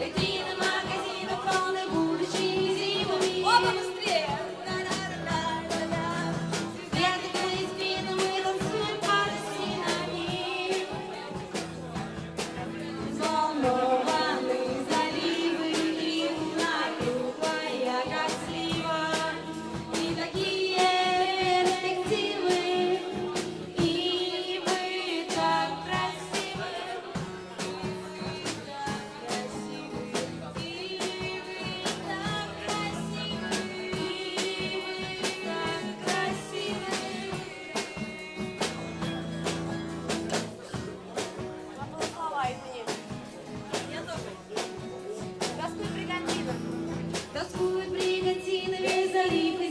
You. Rosalie, please.